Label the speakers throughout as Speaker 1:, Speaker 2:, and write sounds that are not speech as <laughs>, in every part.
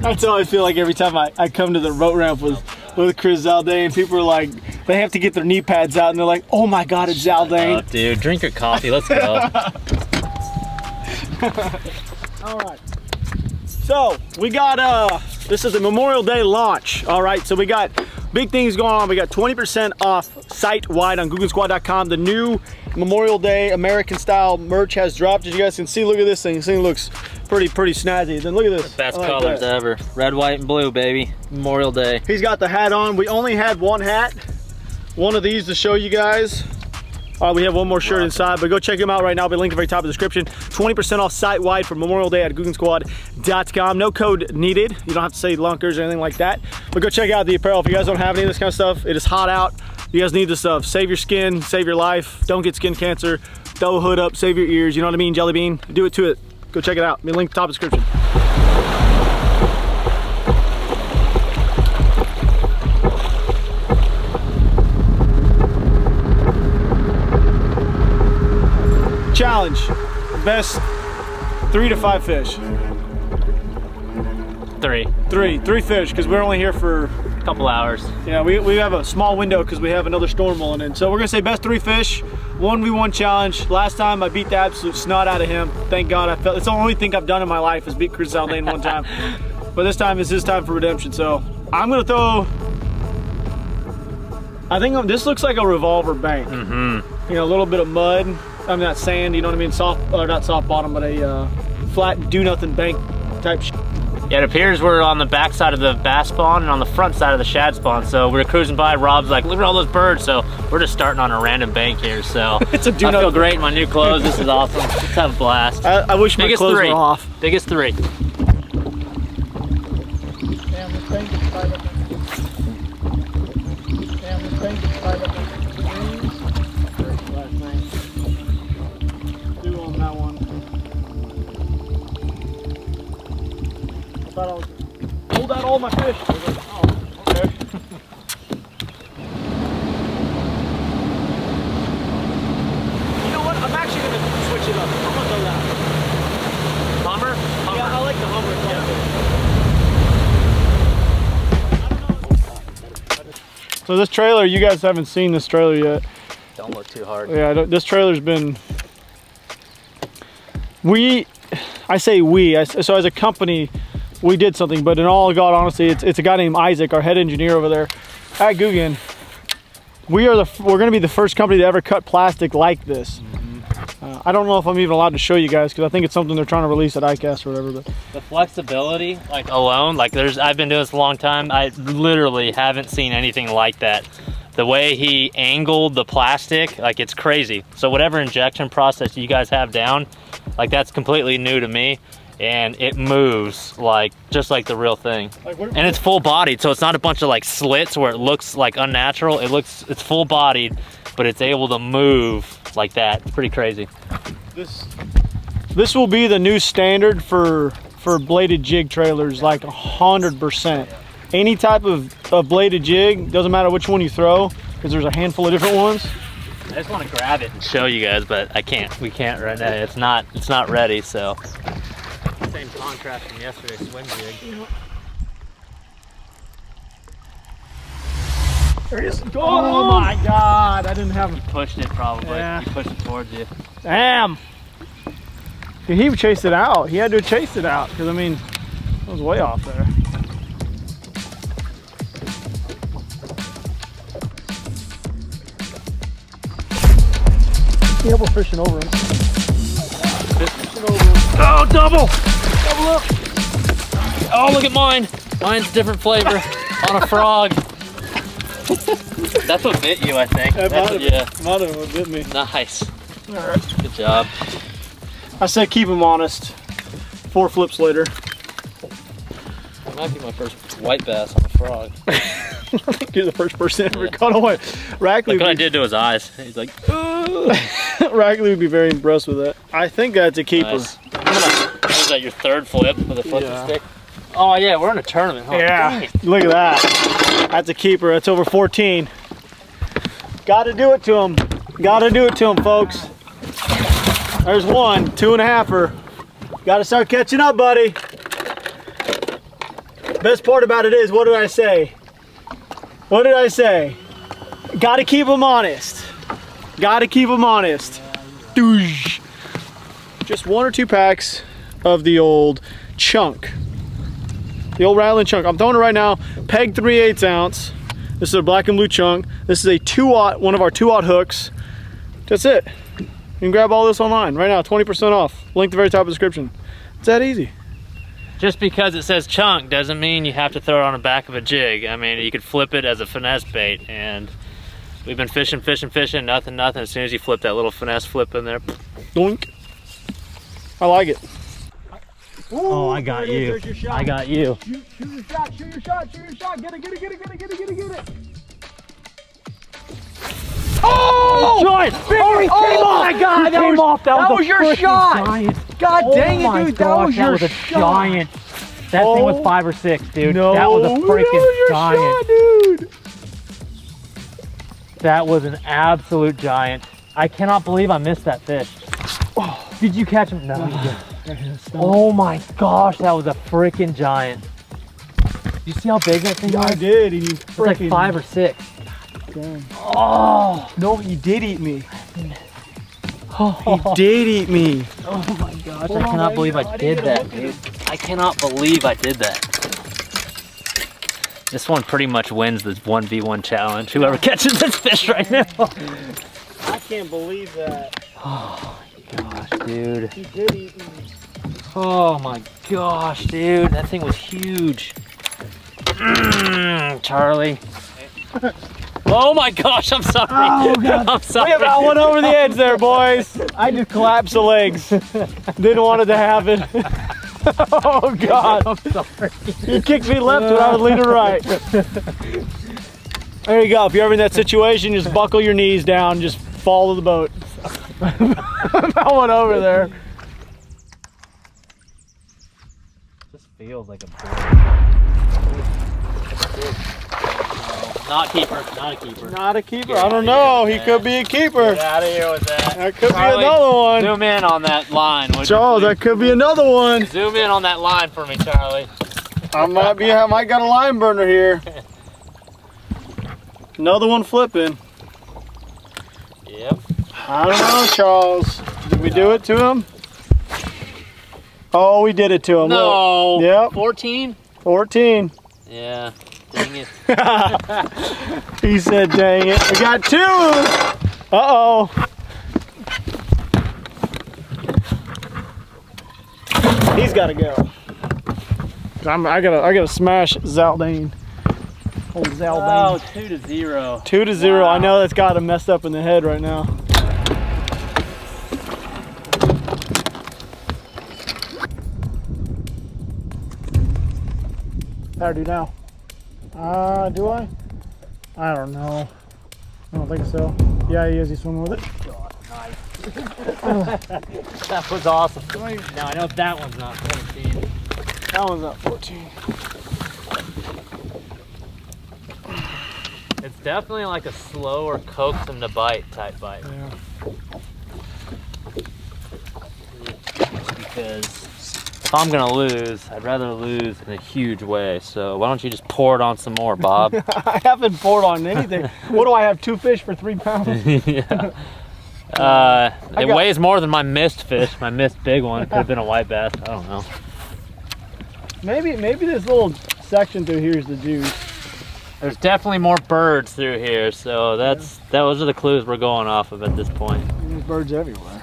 Speaker 1: That's
Speaker 2: how I feel like every time I, I come to the boat ramp with, with Chris and People are like, they have to get their knee pads out and they're like, oh my God, it's Zaldain.
Speaker 3: Up, dude, drink your coffee. Let's go. <laughs>
Speaker 2: All right. So we got uh this is a Memorial Day launch. All right, so we got big things going on. We got 20% off site wide on GooganSquad.com. The new Memorial Day American style merch has dropped. As you guys can see, look at this thing. This thing looks pretty pretty snazzy. Then look at this.
Speaker 3: Best
Speaker 2: like
Speaker 3: colors
Speaker 2: that.
Speaker 3: ever. Red, white, and blue, baby. Memorial Day.
Speaker 2: He's got the hat on. We only had one hat, one of these to show you guys. Uh, we have one more shirt inside, but go check them out right now. I'll be linked at the very top of the description. 20% off site wide for Memorial Day at GooganSquad.com. No code needed. You don't have to say lunkers or anything like that. But go check out the apparel. If you guys don't have any of this kind of stuff, it is hot out. You guys need this stuff. Save your skin, save your life. Don't get skin cancer. Throw a hood up, save your ears. You know what I mean, Jelly Bean? Do it to it. Go check it out. Be linked top description. Challenge. Best three to five fish.
Speaker 3: Three.
Speaker 2: Three. Three fish, because we're only here for, a
Speaker 3: Couple hours.
Speaker 2: yeah, we, we have a small window because we have another storm rolling in. So we're gonna say best three fish, 1v1 challenge. Last time I beat the absolute snot out of him. Thank God I felt, it's the only thing I've done in my life is beat Chris Zaldain one time. <laughs> But this time is his time for redemption. So I'm gonna throw, I think this looks like a revolver bank.
Speaker 3: Mm-hmm.
Speaker 2: you know, a little bit of mud. I mean, not sand, you know what I mean? Soft, or not soft bottom, but a uh, flat do nothing bank type sh
Speaker 3: Yeah, it appears we're on the back side of the bass spawn and on the front side of the shad spawn. So we're cruising by. Rob's like, look at all those birds. So we're just starting on a random bank here. So <laughs>
Speaker 2: It's a do
Speaker 3: I feel great in my new clothes. This is awesome. Let's have a blast.
Speaker 2: I, I wish my
Speaker 3: Biggest
Speaker 2: clothes
Speaker 3: three.
Speaker 2: were off.
Speaker 3: Biggest three.
Speaker 2: My fish. I was like, oh, okay. <laughs> You know what? I'm actually gonna switch it up. I'm gonna go that.
Speaker 3: Hummer?
Speaker 2: Yeah, I like the Hummer. Yeah. So this trailer, you guys haven't seen this trailer yet.
Speaker 3: Don't look too hard.
Speaker 2: Yeah, don't- this trailer's been. We, I say we. I, so as a company, we did something, but in all God honesty, it's, it's a guy named Isaac, our head engineer over there at Googan. We are the we're to be the first company to ever cut plastic like this. Uh, I don't know if I'm even allowed to show you guys because I think it's something they're trying to release at ICAST or whatever. But
Speaker 3: The flexibility, like alone, like there's, I've been doing this a long time. I literally haven't seen anything like that. The way he angled the plastic, like it's crazy. So whatever injection process you guys have down, like that's completely new to me. And it moves like, just like the real thing.
Speaker 2: like,
Speaker 3: And it's full bodied, so it's not a bunch of like slits where it looks like unnatural. It looks, it's full bodied, but it's able to move like that. It's pretty crazy.
Speaker 2: this this will be the new standard for for bladed jig trailers like a hundred percent any type of, of bladed jig doesn't matter which one you throw because there's a handful of different ones
Speaker 3: I just want to grab it and show you guys, but I can't. We can't right now. It's not. It's not ready. So. Same contrast from yesterday's swim jig.
Speaker 2: there it is oh, oh, oh, my god i didn't have it
Speaker 3: Pushed it probably.
Speaker 2: Yeah.
Speaker 3: You pushed it towards you.
Speaker 2: damn he chased it out he had to chase it out because i mean it was way off there yeah we're fishing over him fishing over him
Speaker 3: Oh, double! Double up! Oh, look at mine. Mine's a different flavor <laughs> on a frog. That's what bit you, I think.
Speaker 2: That
Speaker 3: That's
Speaker 2: might
Speaker 3: what-
Speaker 2: have,
Speaker 3: yeah.
Speaker 2: might have bit me.
Speaker 3: Nice.
Speaker 2: All right.
Speaker 3: Good job.
Speaker 2: I said keep him honest. Four flips later.
Speaker 3: That might be my first white bass on a frog. <laughs>
Speaker 2: You're the first person ever caught a white. Rackley,
Speaker 3: Look what I did to his eyes. He's like. <laughs>
Speaker 2: Rackley would be very impressed with that. I think that's a keeper.
Speaker 3: Nice. Was that your third flip with a flipping
Speaker 2: Yeah.
Speaker 3: stick? Oh yeah, we're in a tournament. Huh? Dang.
Speaker 2: Look at that. That's a keeper. That's over 14. Got to do it to him. Got to do it to him, folks. There's one, two and a halfer. Got to start catching up, buddy. Best part about it is, what did I say? What did I say? Got to keep them honest. Got to keep them honest. Doosh. Just one or two packs of the old chunk. The old rattling chunk. I'm throwing it right now. Peg 3 8 ounce. This is a black and blue chunk. This is a 2 aught, one of our 2 aught hooks. That's it. You can grab all this online right now, 20% off. Link the very top of the description. It's that easy.
Speaker 3: Just because it says chunk doesn't mean you have to throw it on the back of a jig. I mean, you could flip it as a finesse bait, and we've been fishing, fishing, fishing, nothing, nothing. As soon as you flip that little finesse flip in there,
Speaker 2: Doink. I like it.
Speaker 3: Oh, I got
Speaker 2: there it is.
Speaker 3: you.
Speaker 2: There's your shot.
Speaker 3: I got you.
Speaker 2: Shoot, shoot your shot, shoot your shot, shoot your shot. Get it, get it, get it, get it, get it, get it, get it.
Speaker 1: Oh!
Speaker 2: Giant!
Speaker 1: Oh, oh, oh my God! That was,
Speaker 3: off.
Speaker 1: that was your shot! God
Speaker 3: Oh
Speaker 1: dang it, dude!
Speaker 3: gosh,
Speaker 1: that was your
Speaker 3: was a
Speaker 1: shot!
Speaker 3: giant. That thing was
Speaker 2: Oh.
Speaker 3: five or six, dude.
Speaker 2: No,
Speaker 3: that was a
Speaker 2: that
Speaker 3: freaking
Speaker 2: was your
Speaker 3: giant.
Speaker 2: shot, dude.
Speaker 3: That was an absolute giant. I cannot believe I missed that fish. Oh. Did you catch him? No, you didn't. Oh my gosh, that was a freaking giant. You see how big that thing
Speaker 2: Yeah, I did, and you
Speaker 3: It's like five or six.
Speaker 2: Dang.
Speaker 3: Oh,
Speaker 2: No, you did eat me.
Speaker 3: oh,
Speaker 2: You did eat me.
Speaker 3: oh my gosh,
Speaker 2: Oh
Speaker 3: I cannot believe I
Speaker 2: God, I
Speaker 3: did
Speaker 2: didn't
Speaker 3: that, dude. I cannot believe I did that. This one pretty much wins this 1v1 challenge. Whoever <laughs> catches this fish right now.
Speaker 2: I can't believe that.
Speaker 3: Oh gosh, dude.
Speaker 2: You did eat.
Speaker 3: Oh my gosh, dude, that thing was huge. Mm, Charlie. <laughs> Oh my gosh, I'm sorry.
Speaker 2: Oh, God. <laughs>
Speaker 3: I'm sorry.
Speaker 2: We about went over the edge there, boys. I just collapsed the legs. <laughs> Didn't want it to happen. oh God!
Speaker 3: I'm sorry.
Speaker 2: You kicked me left when I was leaning right. There you go. If you're ever in that situation, just buckle your knees down, just fall to the boat. I went over there.
Speaker 3: This feels like a Not a keeper, not a keeper.
Speaker 2: Not a keeper. I don't know. He could be a keeper.
Speaker 3: Get out of here with that.
Speaker 2: That could be another one.
Speaker 3: Zoom in on that line.
Speaker 2: Charles, that could be another one.
Speaker 3: Zoom in on that line for me, Charlie.
Speaker 2: I might be. I might got a line burner here. <laughs> Another one flipping.
Speaker 3: Yep.
Speaker 2: I don't know, Charles. Did we do it to him? Oh, we did it to him. Look.
Speaker 3: No.
Speaker 2: Yep.
Speaker 3: 14?
Speaker 2: 14.
Speaker 3: Yeah. Dang it. <laughs>
Speaker 2: he said, dang it. I got two. Uh-oh. He's got to go. I'm, I gotta, I gotta smash Zaldain. Old Zaldain.
Speaker 3: Oh, two to zero.
Speaker 2: Two to zero. I know that's got him messed up in the head right now. How do do now? Uh, do I? I don't know. I don't think so. Yeah, he is. He's swimming with it. <laughs>
Speaker 3: That was awesome. Now I know that one's not 14.
Speaker 2: That one's not 14.
Speaker 3: It's definitely like a slower coax them to bite type bite.
Speaker 2: Yeah.
Speaker 3: Because if I'm gonna lose, I'd rather lose in a huge way. So why don't you just pour it on some more, Bob? <laughs>
Speaker 2: I haven't poured on anything. what do I have? Two fish for three pounds? <laughs>
Speaker 3: yeah. <laughs> Uh, it
Speaker 2: got-
Speaker 3: weighs more than my missed fish. My missed big one could have been a white bass. I don't know.
Speaker 2: Maybe, maybe this little section through here is the juice.
Speaker 3: There's definitely more birds through here, so that's that. Those are the clues we're going off of at this point.
Speaker 2: There's birds everywhere.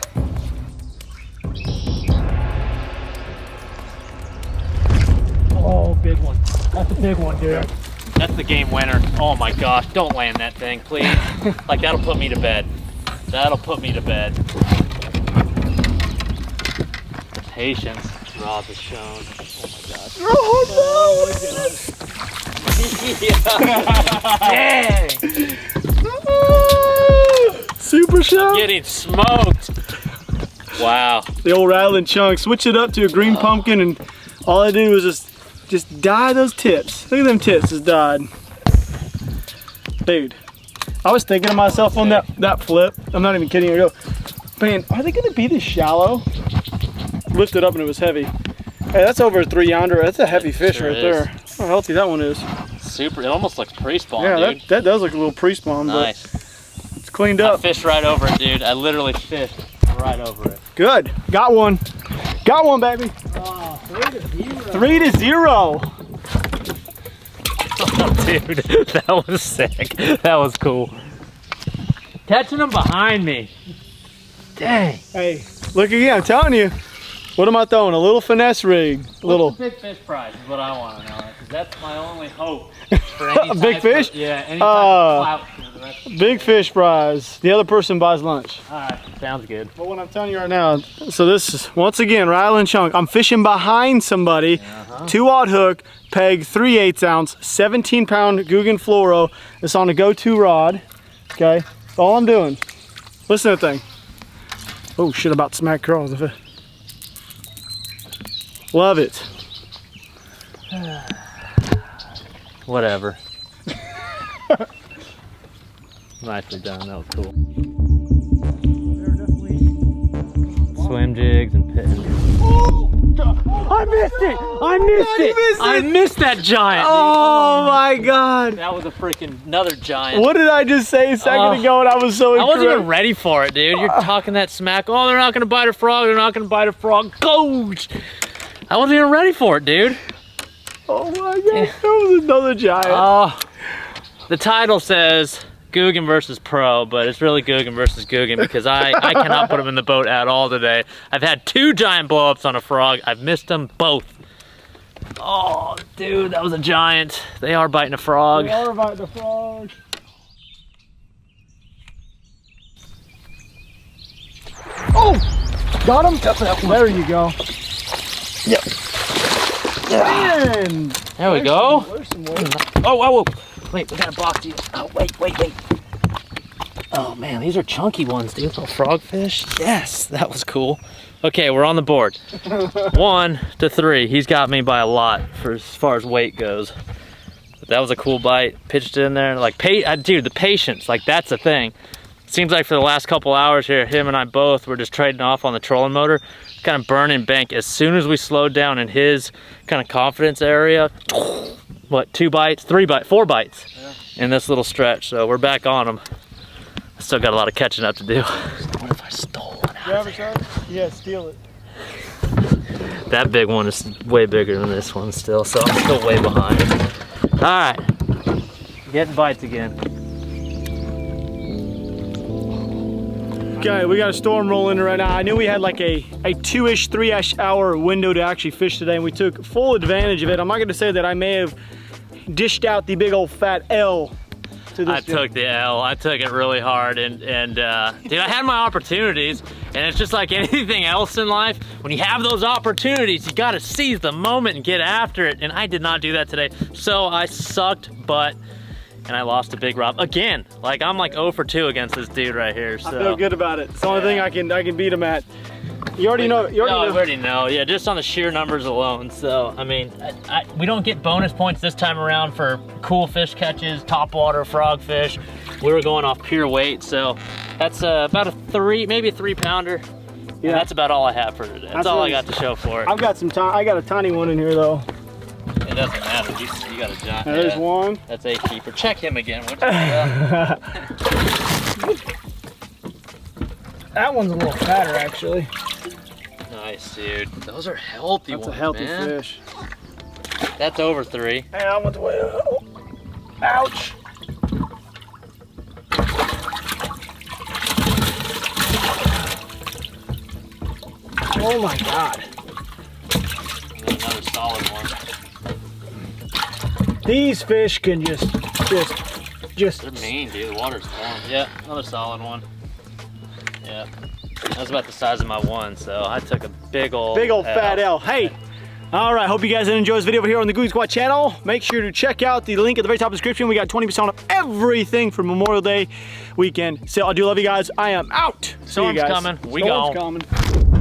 Speaker 2: Oh, big one. That's a big one, dude.
Speaker 3: That's the game winner. Oh my gosh! Don't land that thing, please. <laughs> like that'll put me to bed. That'll put me to bed. Patience Rob has shown. Oh my gosh. Dang!
Speaker 2: Super show.
Speaker 3: Getting smoked. Wow.
Speaker 2: The old rattling chunk. Switch it up to a green oh. pumpkin, and all I did was just just dye those tips. Look at them tips just died. Dude, I was thinking to myself on that that flip. I'm not even kidding. Go, man, are they gonna be this shallow? Lifted up and it was heavy. Hey, that's over a three yonder. That's a heavy fish
Speaker 3: Sure
Speaker 2: right
Speaker 3: is.
Speaker 2: there. How healthy that one is.
Speaker 3: Super. It almost looks pre-spawn,
Speaker 2: yeah,
Speaker 3: dude.
Speaker 2: that, that does look a little pre-spawn,
Speaker 3: nice.
Speaker 2: but it's cleaned up.
Speaker 3: I fished right over it, dude. I literally fished right over it.
Speaker 2: Good. Got one. Got one, baby. Three to zero. <laughs>
Speaker 3: dude, <laughs> that was sick. That was cool. Catching them behind me. Dang.
Speaker 2: Hey, look again. I'm telling you. What am I throwing? A little finesse rig. A little.
Speaker 3: What's the big fish prize is what I want to know. 'cause that's my only hope for <laughs> any
Speaker 2: A big fish?
Speaker 3: Of, yeah, any type
Speaker 2: Uh,
Speaker 3: of clout for the rest of the
Speaker 2: Big fish prize. The other person buys lunch.
Speaker 3: All right, sounds good.
Speaker 2: But what I'm telling you right now, so this is once again rattling chunk. I'm fishing behind somebody, uh-huh. two odd hook, peg, three eighths ounce, 17 pound Googan fluoro. It's on a go-to rod. Okay, that's all I'm doing. Listen to that thing. Oh shit! About smack across the fish. Love it.
Speaker 3: Whatever. <laughs> Nicely done. That was cool. Swim jigs and pit. Oh, I missed it! I missed
Speaker 2: You
Speaker 3: it!
Speaker 2: missed
Speaker 3: I
Speaker 2: it!
Speaker 3: missed that giant! dude.
Speaker 2: Oh my god!
Speaker 3: That was a freaking another giant.
Speaker 2: What did I just say a second
Speaker 3: Oh.
Speaker 2: ago? And I was so
Speaker 3: I wasn't even ready for it, dude. You're talking that smack. Oh, they're not gonna bite a frog. They're not gonna bite a frog. Coach! I wasn't even ready for it, dude.
Speaker 2: Oh my god! That was another giant.
Speaker 3: Oh, the title says Googan versus Pro, but it's really Googan versus Guggen because I, I cannot put him in the boat at all today. I've had two giant blowups on a frog. I've missed them both. Oh, dude, that was a giant. They are biting a frog.
Speaker 2: We are about the frog. Oh! Got him? There you go. Yep. Man!
Speaker 3: There we go.
Speaker 2: There's some more.
Speaker 3: Oh, whoa, whoa. Wait, we got a box deal. Oh, wait, wait, wait. Oh, man, these are chunky ones, dude. Little frogfish. Yes, that was cool. Okay, we're on the board. <laughs> One to three. He's got me by a lot for as far as weight goes. But that was a cool bite. Pitched it in there. Like, pa uh, dude, the patience. Like, that's the thing. Seems like for the last couple hours here, him and I both were just trading off on the trolling motor, kind of burning bank. As soon as we slowed down in his kind of confidence area, what, two bites, three bites, four bites in this little stretch. So we're back on them. I still got a lot of catching up to do. What if I stole one out
Speaker 2: Grab
Speaker 3: of there?
Speaker 2: Yeah, steal it.
Speaker 3: That big one is way bigger than this one still, so I'm still way behind. All right, getting bites again.
Speaker 2: Okay, we got a storm rolling right now. I knew we had like a, a two-ish, three-ish hour window to actually fish today, and we took full advantage of it. I'm not gonna say that I may have dished out the big old fat L to this.
Speaker 3: I took the L. I took it really hard, and and uh, dude, I had my opportunities, and it's just like <laughs> anything else in life. When you have those opportunities, you got to seize the moment and get after it. And I did not do that today, so I sucked butt, and I lost a big rob again. Like I'm like 0 for 2 against this dude right here. So
Speaker 2: I feel good about it. It's the only thing I can I can beat him at. You already know. You
Speaker 3: No, I
Speaker 2: already know.
Speaker 3: already know. Yeah, just on the sheer numbers alone. So, I mean, I, I, we don't get bonus points this time around for cool fish catches, topwater, frogfish. We were going off pure weight, so that's uh, about a three, maybe a three pounder. Yeah,
Speaker 2: Yeah.
Speaker 3: that's about all I have for today. That's,
Speaker 2: That's
Speaker 3: all I got to show for it.
Speaker 2: I've got some time. I got a tiny one in here though.
Speaker 3: It doesn't matter. You, you got a giant.
Speaker 2: There's
Speaker 3: yeah,
Speaker 2: one.
Speaker 3: That's a keeper. Check him again. would you? Yeah. <laughs>
Speaker 2: That one's a little fatter actually.
Speaker 3: nice, dude. Those are healthy ones.
Speaker 2: That's a healthy
Speaker 3: man.
Speaker 2: fish.
Speaker 3: That's over three.
Speaker 2: Hey, I'm the way up. Ouch. Oh my god.
Speaker 3: Another solid one.
Speaker 2: These fish can just, just, just.
Speaker 3: They're mean, dude. The water's warm. Yeah, another solid one. Yeah. That was about the size of my one, so I took a big old
Speaker 2: Big old fat L. Hey, All right, hope you guys enjoyed this video over here on the Googan Squad channel. Make sure to check out the link at the very top of the description. We got 20% off everything for Memorial Day weekend. So I do love you guys. I am out. See you
Speaker 3: Storm's
Speaker 2: guys.
Speaker 3: coming. We
Speaker 2: Storm's
Speaker 3: gone.
Speaker 2: coming.